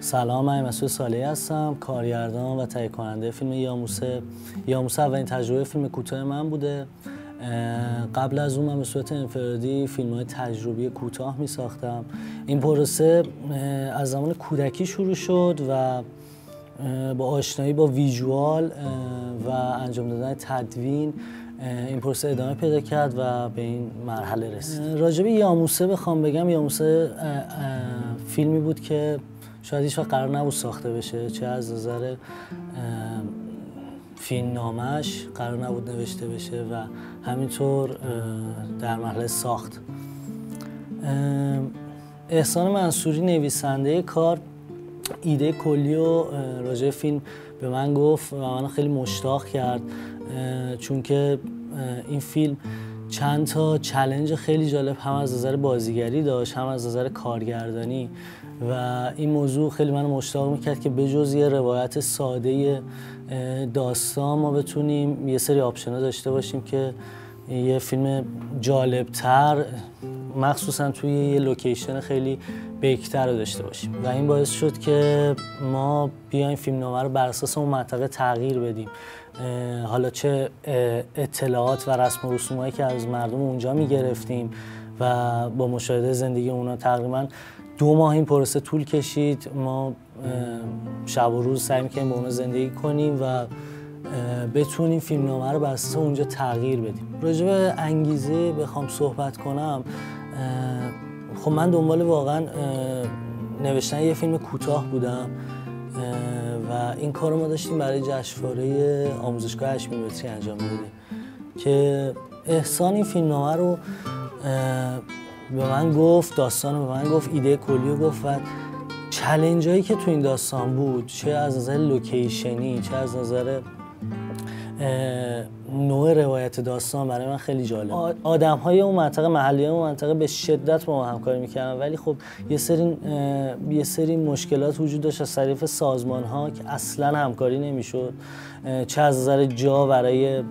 سلام من مسعود صالحی هستم کارگردان و تهیه کننده فیلم یاموسه. یاموسه اولین تجربه فیلم کوتاه من بوده. قبل از اون من به صورت انفرادی فیلم های تجربی کوتاه می ساختم این پروسه از زمان کودکی شروع شد و با آشنایی با ویژوال و انجام دادن تدوین این پروسه ادامه پیدا کرد و به این مرحله رسید. راجب یاموسه بخوام بگم یاموسه فیلمی بود که شاید هیچ قرار نبود ساخته بشه چه از نظر فیلم نامش قرار نبود نوشته بشه و همینطور در مرحله ساخت. احسان منصوری نویسنده کار ایده کلی و راجع فیلم به من گفت و من خیلی مشتاق کرد چون که این فیلم چند تا چلنج خیلی جالب هم از نظر بازیگری داشت هم از نظر کارگردانی و این موضوع خیلی من مشتاق می‌کرد که بجز یه روایت ساده داستان ما بتونیم یه سری option داشته باشیم که یه فیلم جالبتر مخصوصا توی یه location خیلی بکرتر رو داشته باشیم. و این باعث شد که ما بیایم فیلم نامه رو بر اساس اون منطقه تغییر بدیم. حالا چه اطلاعات و رسم و رسومایی که از مردم اونجا می‌گرفتیم و با مشاهده زندگی اونا تقریبا دو ماه این پروسه طول کشید. ما شب و روز سعی می‌کنیم با اونا زندگی کنیم و بتونیم فیلم نامه رو بر اونجا تغییر بدیم. راجع به انگیزه بخوام صحبت کنم. خب من دنبال واقعا نوشتن یه فیلم کوتاه بودم و این کار رو ما داشتیم برای جشنواره آموزشگاه هشمی متری انجام می‌دادیم که احسان این فیلم نامه رو به من گفت داستان رو به من گفت ایده کلی رو گفت و چلنج هایی که تو این داستان بود چه از نظر لوکیشنی چه از نظر نوع روایت داستان برای من خیلی جالب آدم های اون منطقه محلی اون منطقه به شدت با ما همکاری می‌کردن. ولی خب یه سری یه سری مشکلات وجود داشت از طریق سازمان ها که اصلا همکاری نمی‌شد. چه از نظر جا برای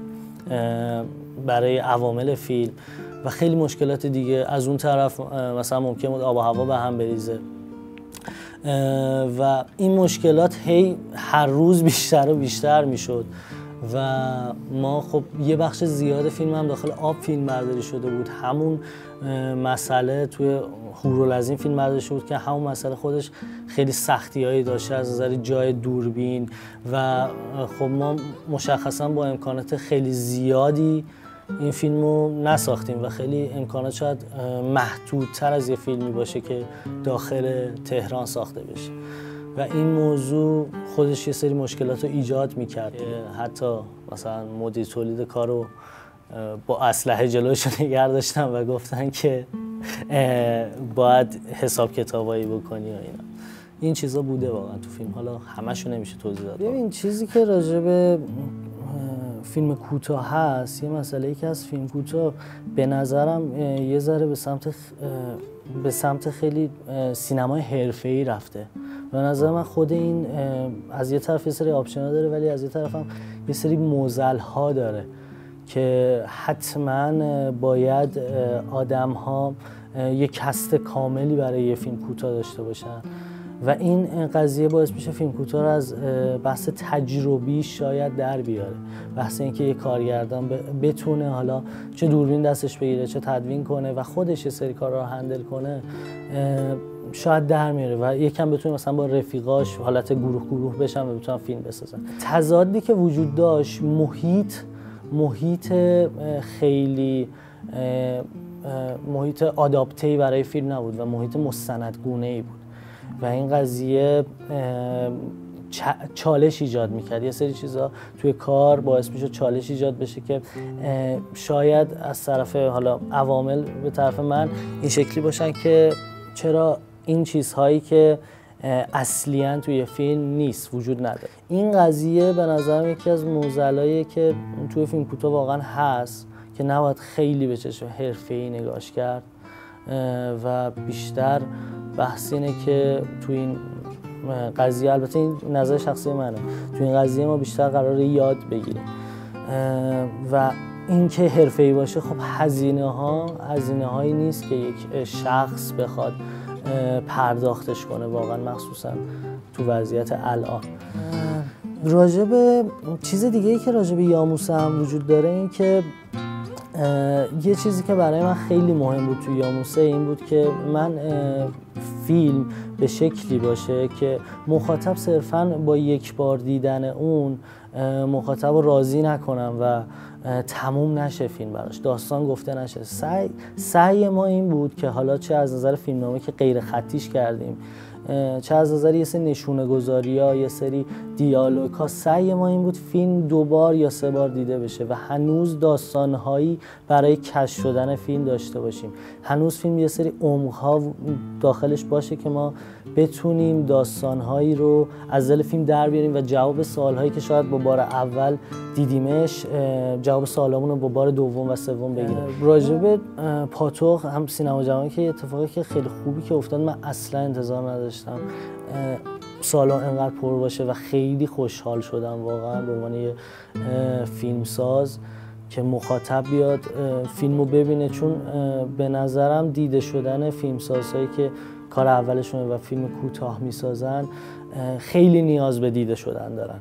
برای عوامل فیلم و خیلی مشکلات دیگه. از اون طرف مثلا ممکن بود آب و هوا به هم بریزه. و این مشکلات هی هر روز بیشتر و بیشتر می‌شد. و ما خب یه بخش زیاد فیلم هم داخل آب فیلم برداری شده بود. همون مسئله توی هورالعظیم فیلم برداری شده بود که همون مسئله خودش خیلی سختی هایی داشته از نظر جای دوربین و خب ما مشخصا با امکانات خیلی زیادی این فیلم رو نساختیم و خیلی امکانات شاید محدودتر از یه فیلمی باشه که داخل تهران ساخته بشه. و این موضوع خودش یه سری مشکلات رو ایجاد می‌کرد. حتی مثلا مدیر تولید کار رو با اسلحه جلوش نگه داشتن و گفتن که باید حساب کتابایی بکنی و اینا. این چیزا بوده واقعا تو فیلم. حالا همشو نمیشه توضیح داد. ببین چیزی که راجع به فیلم کوتاه هست یه مسئله ای که از فیلم کوتاه به نظرم یه ذره به سمت به سمت خیلی سینمای حرفه‌ای رفته. به نظر من خود این از یه طرف یه سری آپشن داره ولی از یه طرف هم یه سری معضل ها داره که حتما باید آدم ها یه کست کاملی برای یه فیلم کوتاه داشته باشن. و این قضیه باعث میشه فیلم کوتاه از بحث تجربی شاید در بیاره. بحث اینکه یه کارگردان بتونه حالا چه دوربین دستش بگیره چه تدوین کنه و خودش یه سری کار رو هندل کنه شاید در میاره و یکم بتونه مثلا با رفیقاش حالت گروه گروه بشن و بتونن فیلم بسازن. تضادی که وجود داشت محیط محیط خیلی محیط آداپته برای فیلم نبود و محیط مستندگونه ای بود. و این قضیه چالش ایجاد می‌کرد. یه سری چیزا توی کار باعث می‌شد چالش ایجاد بشه که شاید از طرف حالا عوامل به طرف من این شکلی باشن که چرا این چیزهایی که اصلیان توی فیلم نیست وجود نداره. این قضیه به نظرم یکی از موزلایی که توی فیلم کوتاه واقعا هست که نباید خیلی به چشم حرفه‌ای نگاش کرد. و بیشتر بحث اینه که تو این قضیه البته این نظر شخصی منه تو این قضیه ما بیشتر قرار یاد بگیریم. و اینکه حرفه‌ای باشه خب هزینه ها هزینه هایی نیست که یک شخص بخواد پرداختش کنه واقعا مخصوصا تو وضعیت الان. راجب چیز دیگه ای که راجب یاموسه هم وجود داره این که یه چیزی که برای من خیلی مهم بود تو یاموسه این بود که من فیلم به شکلی باشه که مخاطب صرفا با یک بار دیدن اون مخاطب راضی نکنم و تموم نشه فیلم براش. داستان گفته نشه. سعی, سعی ما این بود که حالا چه از نظر فیلمنامه که غیر خطیش کردیم چه از نظر یه سری نشونه گذاری ها یه سری دیالوگ ها سعی ما این بود فیلم دو بار یا سه بار دیده بشه و هنوز داستان هایی برای کش شدن فیلم داشته باشیم. هنوز فیلم یه سری عمق ها داخلش باشه که ما بتونیم داستان هایی رو از دل فیلم در بیاریم و جواب سوال هایی که شاید با بار اول دیدیمش جواب سوالمون رو با بار دوم و سوم بگیریم راجب پاتوق هم سینما جوان که اتفاقی که خیلی خوبی که افتاد من اصلا انتظار نداشتم. سالا انقدر پر باشه و خیلی خوشحال شدم واقعا به عنوان یه فیلمساز که مخاطب بیاد فیلم رو ببینه. چون به نظرم دیده شدن فیلمسازهایی که کار اولشونه و فیلم کوتاه می‌سازن خیلی نیاز به دیده شدن دارن.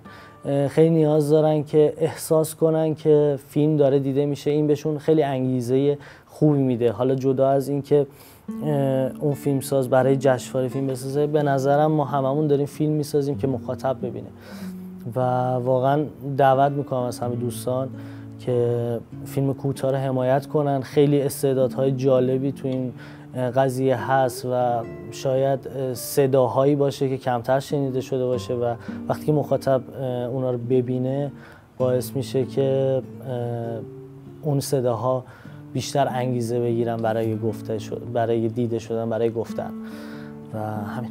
خیلی نیاز دارن که احساس کنن که فیلم داره دیده میشه. این بهشون خیلی انگیزه خوبی میده. حالا جدا از اینکه اون فیلم ساز برای جشنواره فیلم بسازه به نظرم ما هممون داریم فیلم می‌سازیم که مخاطب ببینه. و واقعا دعوت می‌کنم از همه دوستان که فیلم کوتاه رو حمایت کنن. خیلی استعدادهای جالبی تو این قضیه هست و شاید صداهایی باشه که کمتر شنیده شده باشه و وقتی که مخاطب اونا رو ببینه باعث میشه که اون صداها بیشتر انگیزه بگیرن برای گفته شد برای دیده شدن برای گفتن. و همین.